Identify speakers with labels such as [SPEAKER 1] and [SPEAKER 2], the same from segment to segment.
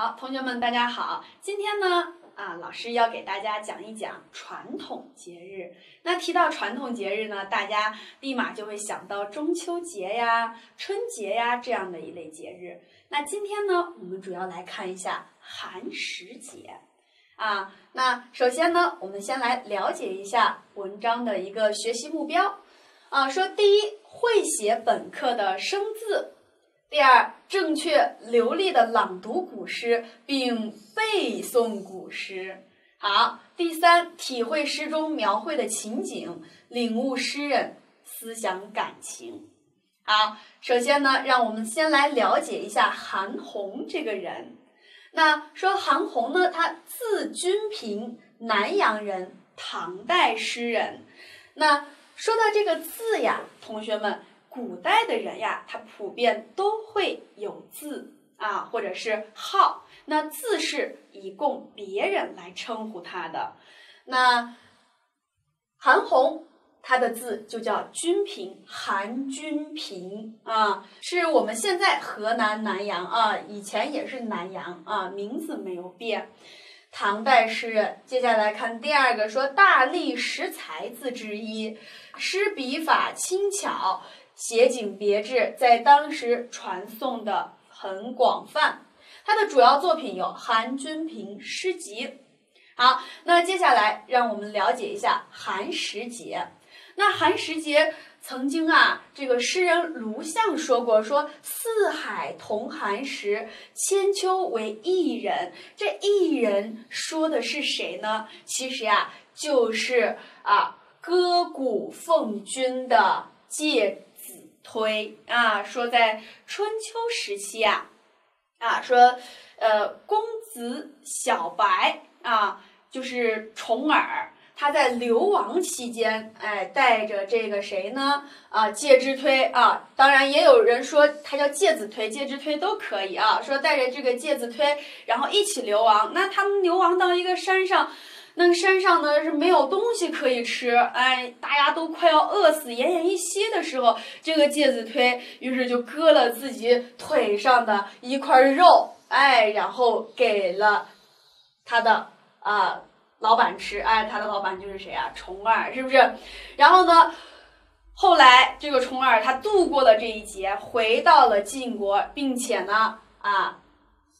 [SPEAKER 1] 好，同学们，大家好。今天呢，啊，老师要给大家讲一讲传统节日。那提到传统节日呢，大家立马就会想到中秋节呀、春节呀这样的一类节日。那今天呢，我们主要来看一下寒食节。啊，那首先呢，我们先来了解一下文章的一个学习目标。啊，说第一，会写本课的生字。第二，正确流利的朗读古诗并背诵古诗。好，第三，体会诗中描绘的情景，领悟诗人思想感情。好，首先呢，让我们先来了解一下韩翃这个人。那说韩翃呢，他字君平，南阳人，唐代诗人。那说到这个字呀，同学们。古代的人呀，他普遍都会有字啊，或者是号。那字是以供别人来称呼他的。那韩翃他的字就叫君平，韩君平啊，是我们现在河南南阳啊，以前也是南阳啊，名字没有变。唐代诗人。接下来看第二个，说大历十才子之一，诗笔法轻巧。写景别致，在当时传颂的很广泛。他的主要作品有《韩君平诗集》。好，那接下来让我们了解一下寒食节。那寒食节曾经啊，这个诗人卢象说过：“说四海同寒食，千秋为一人。”这一人说的是谁呢？其实呀，就是啊，歌鼓奉君的介。推啊，说在春秋时期啊，啊说，呃，公子小白啊，就是重耳，他在流亡期间，哎，带着这个谁呢？啊，介之推啊，当然也有人说他叫介子推，介之推都可以啊。说带着这个介子推，然后一起流亡。那他们流亡到一个山上。那个山上呢是没有东西可以吃，哎，大家都快要饿死、奄奄一息的时候，这个介子推于是就割了自己腿上的一块肉，哎，然后给了他的啊老板吃，哎，他的老板就是谁啊？重耳，是不是？然后呢，后来这个重耳他度过了这一劫，回到了晋国，并且呢，啊。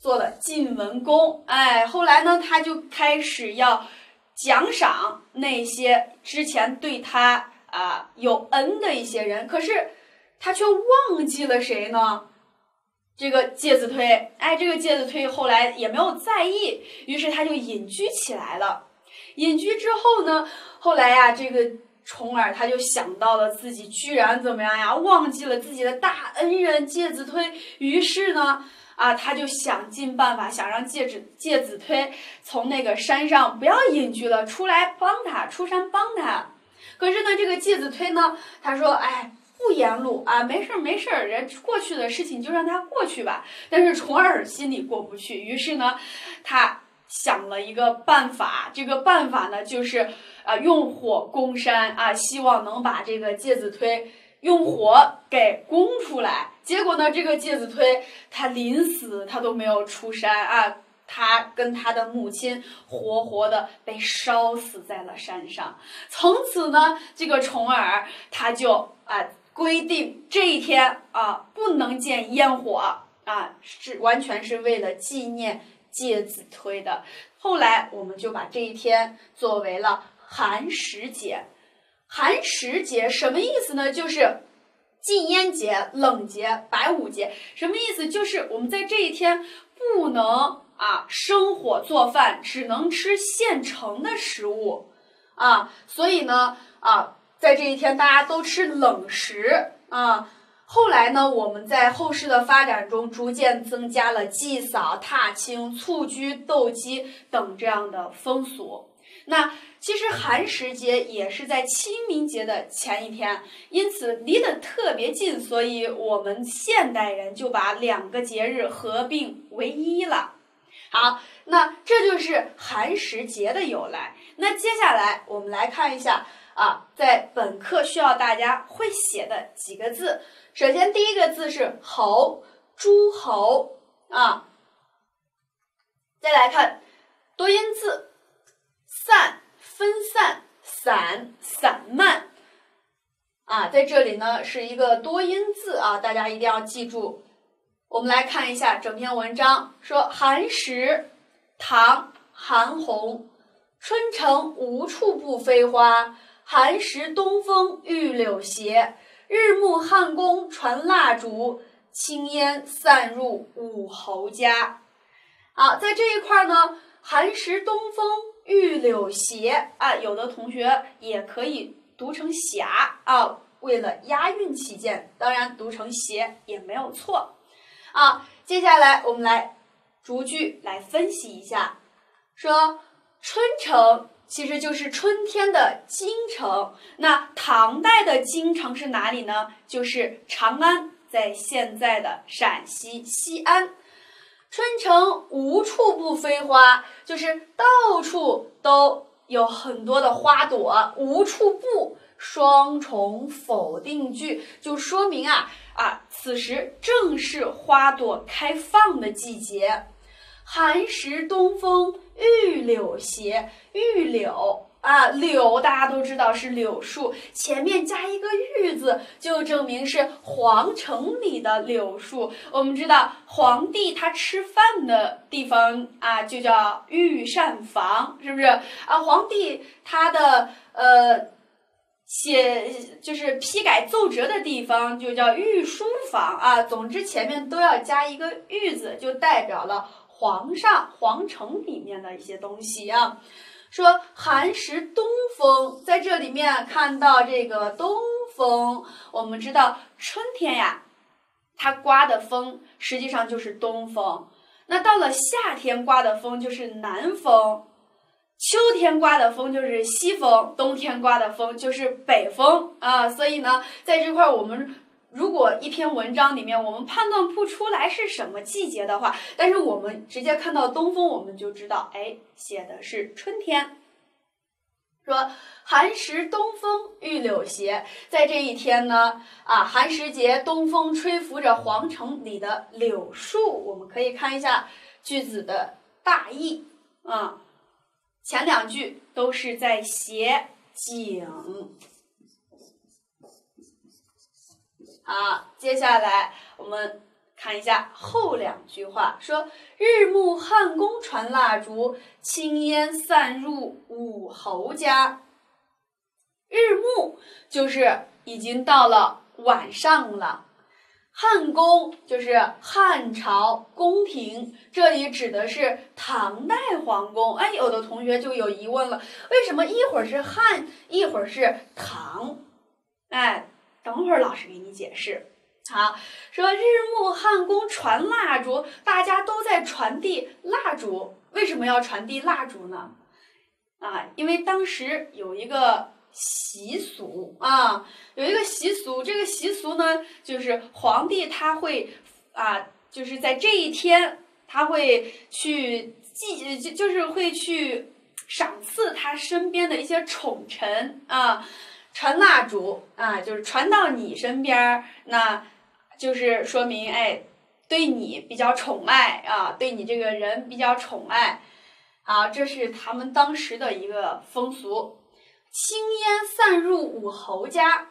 [SPEAKER 1] 做了晋文公，哎，后来呢，他就开始要奖赏那些之前对他啊有恩的一些人，可是他却忘记了谁呢？这个介子推，哎，这个介子推后来也没有在意，于是他就隐居起来了。隐居之后呢，后来呀，这个重耳他就想到了自己居然怎么样呀，忘记了自己的大恩人介子推，于是呢。啊，他就想尽办法想让介子介子推从那个山上不要隐居了，出来帮他出山帮他。可是呢，这个介子推呢，他说：“哎，不言路啊，没事儿没事儿，人过去的事情就让他过去吧。”但是重耳心里过不去，于是呢，他想了一个办法，这个办法呢就是啊，用火攻山啊，希望能把这个介子推。用火给攻出来，结果呢，这个介子推他临死他都没有出山啊，他跟他的母亲活活的被烧死在了山上。从此呢，这个重耳他就啊规定这一天啊不能见烟火啊，是完全是为了纪念介子推的。后来我们就把这一天作为了寒食节。寒食节什么意思呢？就是禁烟节、冷节、白午节。什么意思？就是我们在这一天不能啊生火做饭，只能吃现成的食物啊。所以呢啊，在这一天大家都吃冷食啊。后来呢，我们在后世的发展中逐渐增加了祭扫、踏青、蹴鞠、斗鸡等这样的风俗。那其实寒食节也是在清明节的前一天，因此离得特别近，所以我们现代人就把两个节日合并为一了。好，那这就是寒食节的由来。那接下来我们来看一下啊，在本课需要大家会写的几个字。首先第一个字是“侯”，诸侯啊。再来看多音字，散、分散、散、散漫。啊，在这里呢是一个多音字啊，大家一定要记住。我们来看一下整篇文章，说寒食，唐，韩翃。春城无处不飞花，寒食东风御柳斜。日暮汉宫传蜡烛，轻烟散入五侯家。啊，在这一块呢，寒食东风玉柳斜啊，有的同学也可以读成霞啊，为了押韵起见，当然读成斜也没有错。啊，接下来我们来逐句来分析一下，说。春城其实就是春天的京城。那唐代的京城是哪里呢？就是长安，在现在的陕西西安。春城无处不飞花，就是到处都有很多的花朵。无处不，双重否定句，就说明啊啊，此时正是花朵开放的季节。寒食东风御柳斜，御柳啊，柳大家都知道是柳树，前面加一个御字，就证明是皇城里的柳树。我们知道皇帝他吃饭的地方啊，就叫御膳房，是不是啊？皇帝他的呃写就是批改奏折的地方就叫御书房啊。总之前面都要加一个御字，就代表了。皇上皇城里面的一些东西啊，说寒食东风，在这里面看到这个东风，我们知道春天呀，它刮的风实际上就是东风。那到了夏天刮的风就是南风，秋天刮的风就是西风，冬天刮的风就是北风啊。所以呢，在这块我们。如果一篇文章里面我们判断不出来是什么季节的话，但是我们直接看到东风，我们就知道，哎，写的是春天。说寒食东风御柳斜，在这一天呢，啊，寒食节，东风吹拂着皇城里的柳树。我们可以看一下句子的大意啊，前两句都是在写景。好，接下来我们看一下后两句话，说日暮汉宫传蜡烛，轻烟散入五侯家。日暮就是已经到了晚上了，汉宫就是汉朝宫廷，这里指的是唐代皇宫。哎，有的同学就有疑问了，为什么一会儿是汉，一会儿是唐？哎。等会儿老师给你解释。好，说日暮汉宫传蜡烛，大家都在传递蜡烛。为什么要传递蜡烛呢？啊，因为当时有一个习俗啊，有一个习俗。这个习俗呢，就是皇帝他会啊，就是在这一天，他会去祭，就就是会去赏赐他身边的一些宠臣啊。传蜡烛啊，就是传到你身边儿，那就是说明哎，对你比较宠爱啊，对你这个人比较宠爱，啊，这是他们当时的一个风俗。青烟散入五侯家，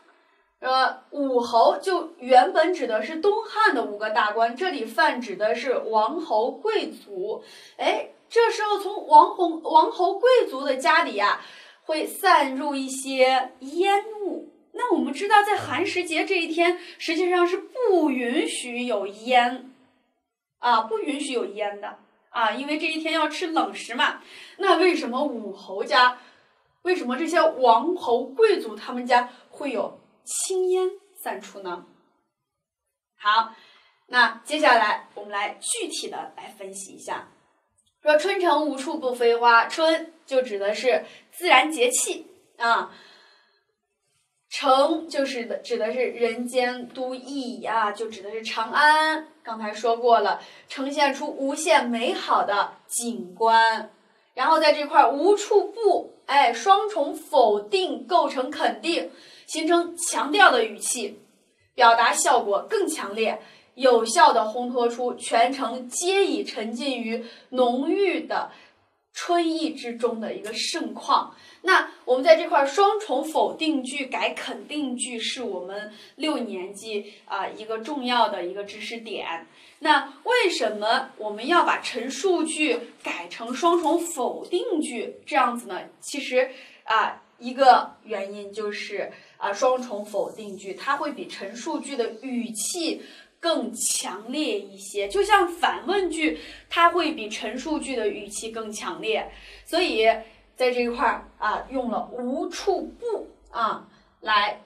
[SPEAKER 1] 呃，五侯就原本指的是东汉的五个大官，这里泛指的是王侯贵族。哎，这时候从王侯王侯贵族的家里呀。会散入一些烟雾。那我们知道，在寒食节这一天，实际上是不允许有烟，啊，不允许有烟的啊，因为这一天要吃冷食嘛。那为什么武侯家，为什么这些王侯贵族他们家会有青烟散出呢？好，那接下来我们来具体的来分析一下。说春城无处不飞花，春就指的是自然节气啊，城就是的指的是人间都邑啊，就指的是长安。刚才说过了，呈现出无限美好的景观。然后在这块无处不，哎，双重否定构成肯定，形成强调的语气，表达效果更强烈。有效的烘托出全城皆已沉浸于浓郁的春意之中的一个盛况。那我们在这块双重否定句改肯定句是我们六年级啊一个重要的一个知识点。那为什么我们要把陈述句改成双重否定句这样子呢？其实啊，一个原因就是啊，双重否定句它会比陈述句的语气更强烈一些，就像反问句，它会比陈述句的语气更强烈，所以。在这一块儿啊，用了无处不啊来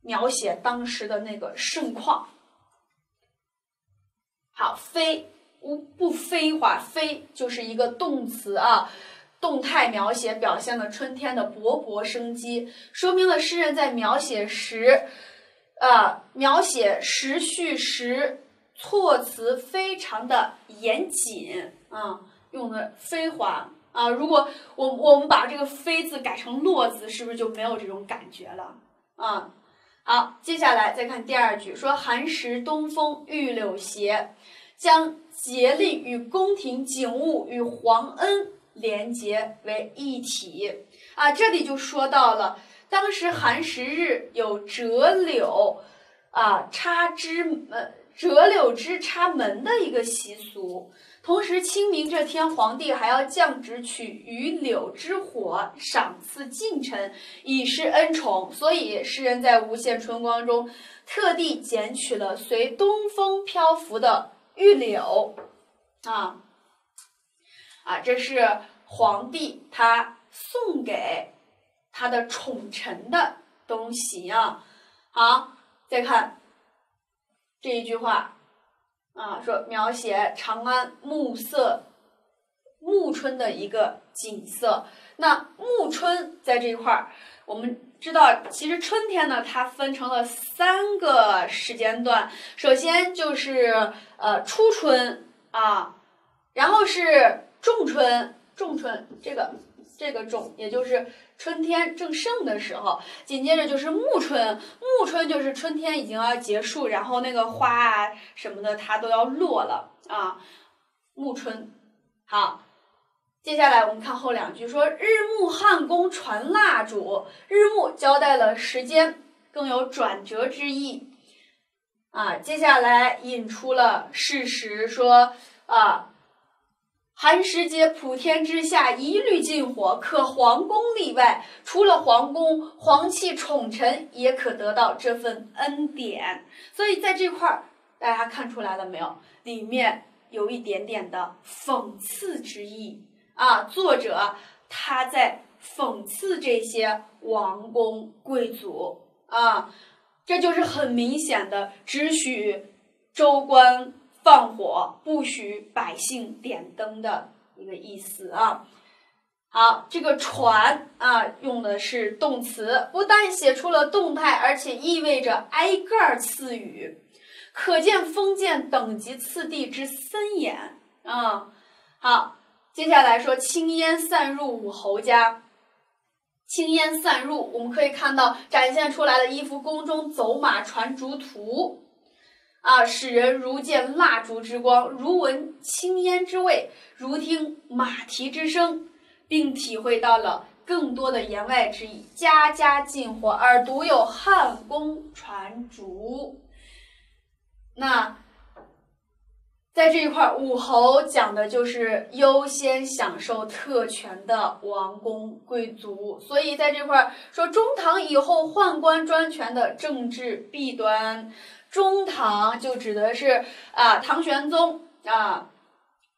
[SPEAKER 1] 描写当时的那个盛况。好，飞无不飞话，飞就是一个动词啊，动态描写表现了春天的勃勃生机，说明了诗人在描写时，啊，描写时序时措辞非常的严谨啊，用的飞华。啊，如果我我们把这个“飞”字改成“落”字，是不是就没有这种感觉了？啊，好，接下来再看第二句，说“寒食东风御柳斜”，将节令与宫廷景物与皇恩连结为一体。啊，这里就说到了当时寒食日有折柳啊插枝门，折柳枝插门的一个习俗。同时，清明这天，皇帝还要降旨取榆柳之火，赏赐近臣，以示恩宠。所以，诗人在《无限春光》中特地捡取了随东风漂浮的玉柳，啊，啊，这是皇帝他送给他的宠臣的东西啊。好，再看这一句话。啊，说描写长安暮色暮春的一个景色。那暮春在这一块儿，我们知道，其实春天呢，它分成了三个时间段。首先就是呃初春啊，然后是仲春，仲春这个这个种，也就是春天正盛的时候。紧接着就是暮春，暮春就是春天已经要结束，然后那个花啊什么的它都要落了啊。暮春，好，接下来我们看后两句，说日暮汉宫传蜡烛，日暮交代了时间，更有转折之意啊。接下来引出了事实，说啊。寒食节，普天之下一律禁火，可皇宫例外。除了皇宫，皇戚宠臣也可得到这份恩典。所以在这块儿，大家看出来了没有？里面有一点点的讽刺之意啊！作者他在讽刺这些王公贵族啊，这就是很明显的，只许州官。放火不许百姓点灯的一个意思啊。好，这个传啊用的是动词，不但写出了动态，而且意味着挨个儿赐予，可见封建等级次第之森严啊。好，接下来说青烟散入武侯家，青烟散入，我们可以看到展现出来的一幅宫中走马传烛图。啊，使人如见蜡烛之光，如闻青烟之味，如听马蹄之声，并体会到了更多的言外之意。家家进火，而独有汉宫传烛。那在这一块，武侯讲的就是优先享受特权的王公贵族。所以在这块说，中唐以后宦官专权的政治弊端。中唐就指的是啊，唐玄宗啊，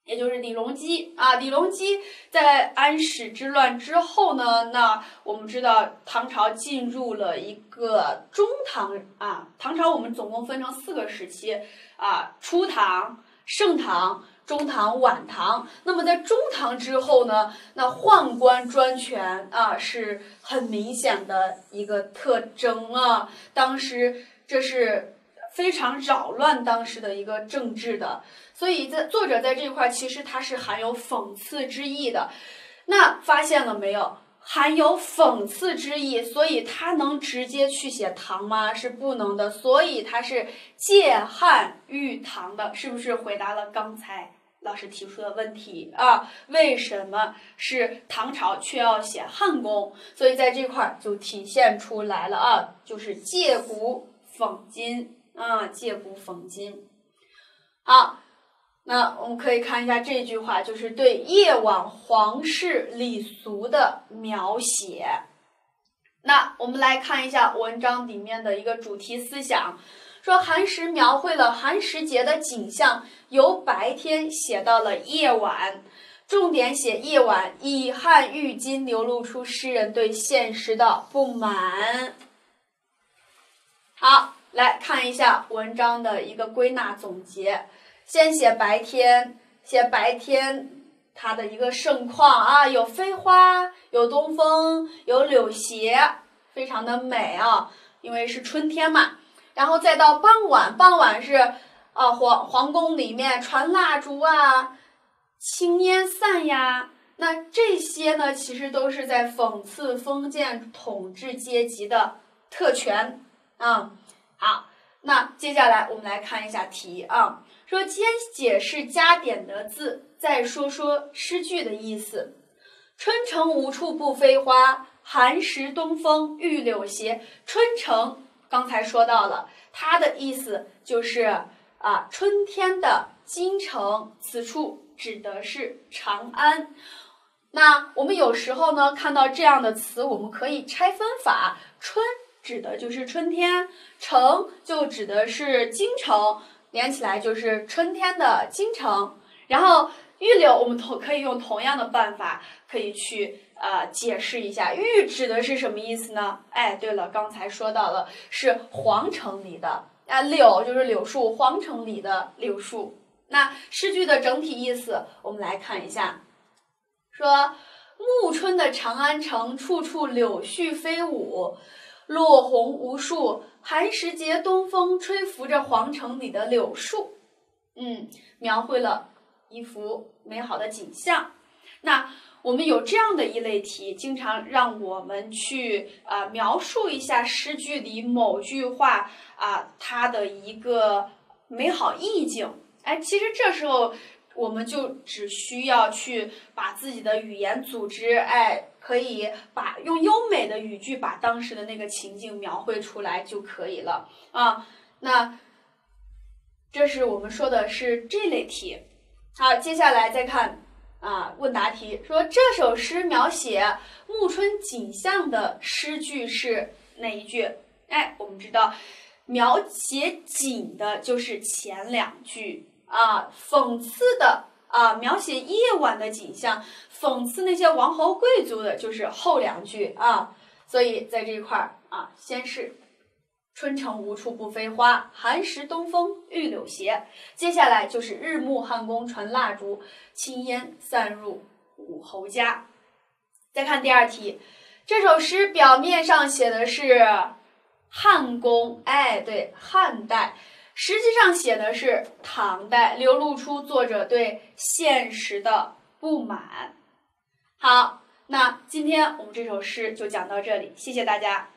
[SPEAKER 1] 也就是李隆基啊。李隆基在安史之乱之后呢，那我们知道唐朝进入了一个中唐啊。唐朝我们总共分成四个时期啊：初唐、盛唐、中唐、晚唐。那么在中唐之后呢，那宦官专权啊是很明显的一个特征啊。当时这是。非常扰乱当时的一个政治的，所以在作者在这块其实他是含有讽刺之意的。那发现了没有？含有讽刺之意，所以他能直接去写唐吗？是不能的，所以他是借汉喻唐的，是不是回答了刚才老师提出的问题啊？为什么是唐朝却要写汉宫？所以在这块儿就体现出来了啊，就是借古讽今啊，借古讽今。好。那我们可以看一下这句话，就是对夜晚皇室礼俗的描写。那我们来看一下文章里面的一个主题思想，说寒食描绘了寒食节的景象，由白天写到了夜晚，重点写夜晚，以汉喻今，流露出诗人对现实的不满。好，来看一下文章的一个归纳总结。先写白天，写白天它的一个盛况啊，有飞花，有东风，有柳斜，非常的美啊，因为是春天嘛。然后再到傍晚，傍晚是啊皇皇宫里面传蜡烛啊，青烟散呀。那这些呢，其实都是在讽刺封建统治阶级的特权啊。好，那接下来我们来看一下题啊。说先解释加点的字，再说说诗句的意思。春城无处不飞花，寒食东风御柳斜。春城刚才说到了，它的意思就是啊，春天的京城。此处指的是长安。那我们有时候呢，看到这样的词，我们可以拆分法：春指的就是春天，城就指的是京城。连起来就是春天的京城，然后玉柳，我们同可以用同样的办法，可以去呃解释一下，玉指的是什么意思呢？哎，对了，刚才说到了是皇城里的啊，柳就是柳树，皇城里的柳树。那诗句的整体意思，我们来看一下，说暮春的长安城，处处柳絮飞舞。落红无数，寒食节，东风吹拂着皇城里的柳树，嗯，描绘了一幅美好的景象。那我们有这样的一类题，经常让我们去啊描述一下诗句里某句话啊它的一个美好意境。哎，其实这时候我们就只需要去把自己的语言组织，哎。可以把用优美的语句把当时的那个情境描绘出来就可以了啊。那这是我们说的是这类题。好，接下来再看啊问答题，说这首诗描写暮春景象的诗句是哪一句？哎，我们知道描写景的就是前两句啊，讽刺的。啊，描写夜晚的景象，讽刺那些王侯贵族的，就是后两句啊。所以在这一块儿啊，先是“春城无处不飞花，寒食东风御柳斜”，接下来就是“日暮汉宫传蜡烛，青烟散入武侯家”。再看第二题，这首诗表面上写的是汉宫，哎，对，汉代。实际上写的是唐代，流露出作者对现实的不满。好，那今天我们这首诗就讲到这里，谢谢大家。